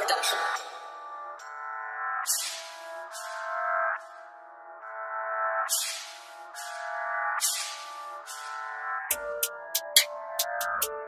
Production. you